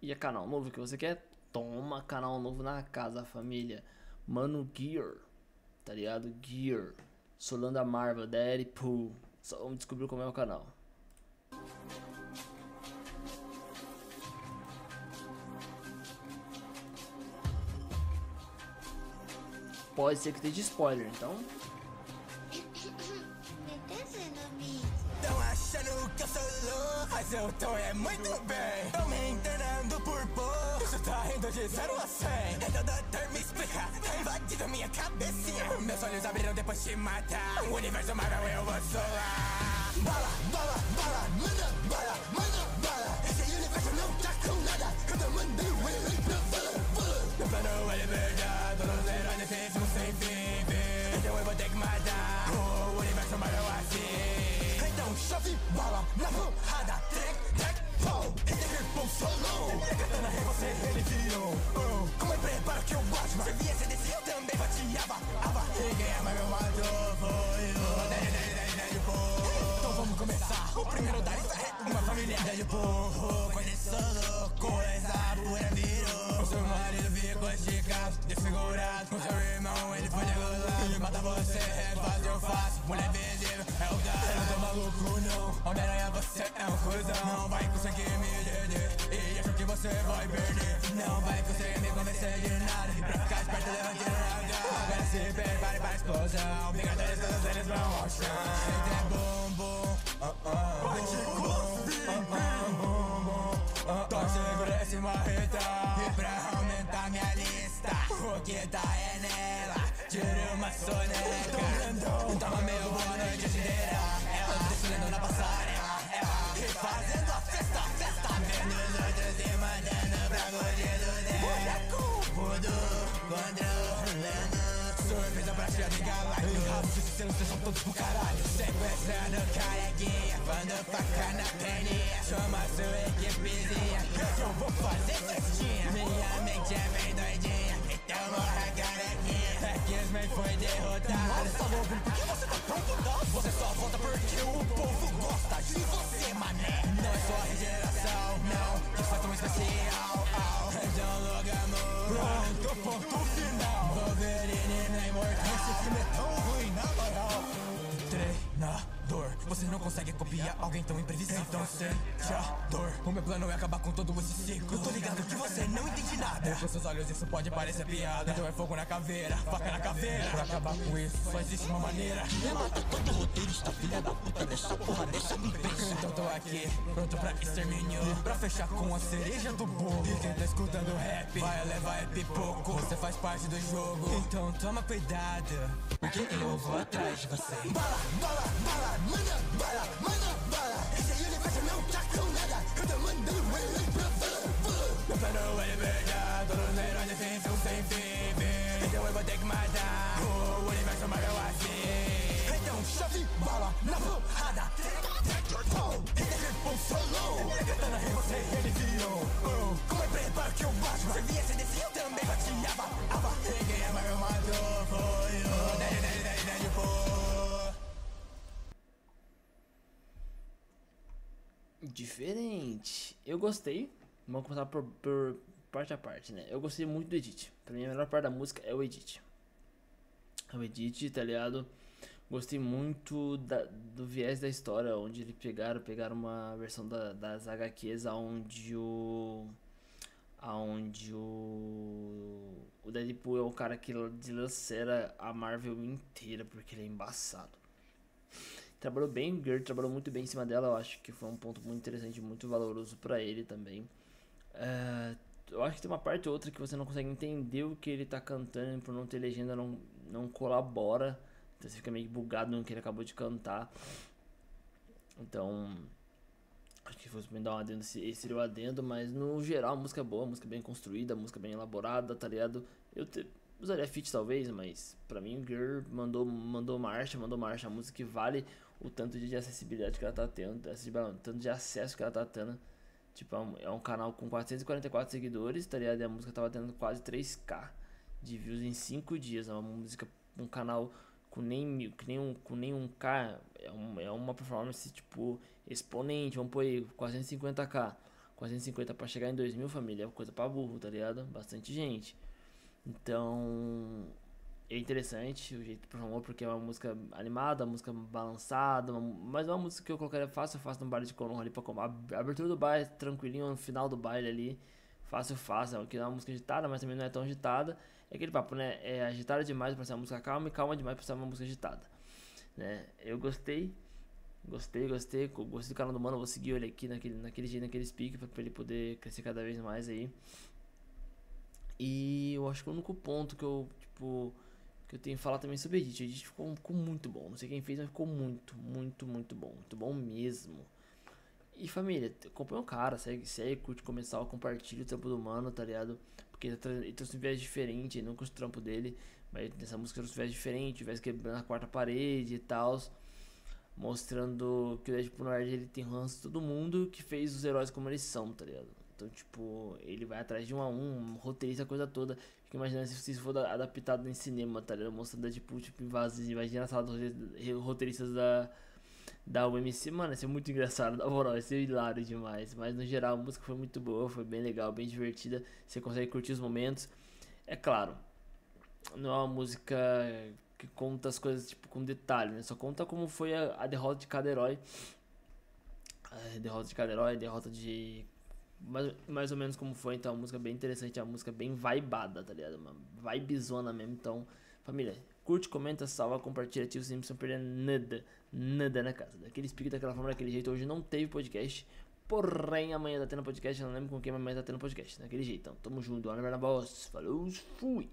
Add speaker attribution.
Speaker 1: E é canal novo que você quer? Toma canal novo na casa, família. Mano Gear, tá ligado? Gear. Solanda Marvel, Daddy Pooh. Só vamos descobrir como é o canal. Pode ser que esteja spoiler, então.
Speaker 2: Mas eu tô é muito bem. Tão me entendendo por pouco, isso tá indo de 0 a 100. Então doutor me explica, tá invadindo minha cabecinha. Meus olhos abriram depois de matar. O universo Marvel eu vou solar. Bala, bala, bala, manda bala, manda bala. Esse universo não tá com nada, eu tô mandando ele pra bala, bala. Meu plano é liberdade, todos os heróis necessitam sem fim. Então eu vou ter que matar o universo Marvel assim. Então chove bala na porrada, Batman? Se viesse desse eu também fatiava, ava. E quem é meu matou foi o. Então vamos começar. O primeiro da lista é uma família. Deadpool, conhecendo coisa pura virou. O seu marido ficou esticado, desfigurado. O seu irmão ele foi negociado. Ele mata você, é fácil, eu faço. Mulher visível é o cara. Eu não tô maluco, não. Homem-Aranha, você é um cuzão. Não vai conseguir me perder. E acho se prepare para a explosão. Vingadores, todos eles vão ao chão. Eita, é bom. Ah, ah. Bom, bom, ah, ah. Tô segura esse marreta. E pra aumentar minha lista, o que tá é nela. Tire uma soneca. Toma meio boa noite inteira. Ela desfilando na faca na perninha Chama sua equipezinha Que eu vou fazer festinha Minha mente é bem doidinha Então morra carequinha X-Men foi derrotado Nossa, lobo, por que você tá tão mudado? Você só volta porque o povo gosta de você, mané Não é só a regeneração, não Que faz tão especial. Então logo amor Pronto, ponto consegue copiar alguém tão imprevisível. Então seja dor O meu plano é acabar com todo esse ciclo. Eu tô ligado que você não entende nada. Com seus olhos isso pode parecer piada. Então é fogo na caveira, faca na caveira. Pra acabar com isso só existe uma maneira.
Speaker 3: Me mata todo roteirista, filha da puta dessa porra, deixa me pensar.
Speaker 2: Então tô aqui, pronto pra extermínio. Pra fechar com a cereja do bolo. E quem tá escutando rap, vai levar é pipoco. Você faz parte do jogo, então toma cuidado.
Speaker 3: Porque eu vou atrás de você.
Speaker 2: Bala, bala, bala, manda bala,
Speaker 1: Diferente. Eu gostei. Vamos começar por, por parte a parte, né? Eu gostei muito do edit. Pra mim, a melhor parte da música é o edit. É o edit, tá ligado? Gostei muito da- do viés da história, onde eles pegaram, pegaram uma versão da, das HQs onde o. Onde o. O Deadpool é o cara que deslacera a Marvel inteira, porque ele é embaçado. Trabalhou bem, Gert trabalhou muito bem em cima dela, eu acho que foi um ponto muito interessante, muito valoroso pra ele também. É, eu acho que tem uma parte ou outra que você não consegue entender o que ele tá cantando, por não ter legenda, não, não colabora. Então você fica meio bugado no que ele acabou de cantar. Então, acho que se fosse me dar um adendo, esse seria o adendo, mas no geral a música é boa, a música é bem construída, a música é bem elaborada, tá ligado? Eu te- usaria feat talvez, mas pra mim o Girl mandou, mandou marcha, mandou marcha, a música que vale o tanto de acessibilidade que ela tá tendo, o tanto de acesso que ela tá tendo. Tipo, é um, é um canal com 444 seguidores, tá ligado? E a música tava tendo quase 3k de views em 5 dias. É uma música, um canal com nem mil, com nenhum, com nenhum K. É, um, é uma performance, tipo, exponente. Vamos pôr aí, 450k. 450 pra chegar em 2 mil, família, é coisa pra burro, tá ligado? Bastante gente. Então, é interessante o jeito que performou, porque é uma música animada, uma música balançada, uma, mas é uma música que eu colocaria fácil, fácil no baile de Colombo ali pra comer. A abertura do baile, tranquilinho, no final do baile ali, fácil, fácil. Que é uma música agitada, mas também não é tão agitada. É aquele papo, né? É agitada demais pra ser uma música calma e calma demais pra ser uma música agitada. Né? Eu gostei, gostei, gostei, gostei do canal do Mano, vou seguir ele aqui naquele, naquele jeito, naquele speak, pra, pra ele poder crescer cada vez mais aí. E eu acho que o único ponto que eu, tipo, que eu tenho que falar também sobre Edit. Edit ficou, ficou muito bom. Não sei quem fez, mas ficou muito, muito, muito bom. Muito bom mesmo. E família, acompanha o cara, segue, segue, curte, começar, compartilha o trampo do mano, tá ligado? Porque ele trouxe um viés diferente, nunca o trampo dele, mas nessa música trouxe um viés diferente, viés quebrando a quarta parede e tal. Mostrando que o Deadpool no ele tem ranço de todo mundo que fez os heróis como eles são, tá ligado? Então, tipo, ele vai atrás de um a um, roteirista, a coisa toda. Fica imaginando se isso for adaptado em cinema, tá ligado? Mostrando Deadpool, tipo, em vasos. Imagina a sala dos roteiristas da, da UMC. Mano, isso é muito engraçado, na moral, isso é hilário demais. Mas no geral, a música foi muito boa, foi bem legal, bem divertida. Você consegue curtir os momentos. É claro, não é uma música que conta as coisas, tipo, com detalhe, né? Só conta como foi a, a derrota de cada herói. A derrota de cada herói, a derrota de mais, mais ou menos como foi, então, uma música bem interessante, uma música bem vibada, tá ligado? Uma vibezona mesmo, então, família, curte, comenta, salva, compartilha, ativa o sininho pra não perder nada, nada na casa. Daquele speak, daquela forma, daquele jeito, hoje não teve podcast, porém, amanhã tá tendo podcast, não lembro com quem, mas amanhã tá tendo podcast, daquele jeito, então, tamo junto, Ana Boss, falou, fui!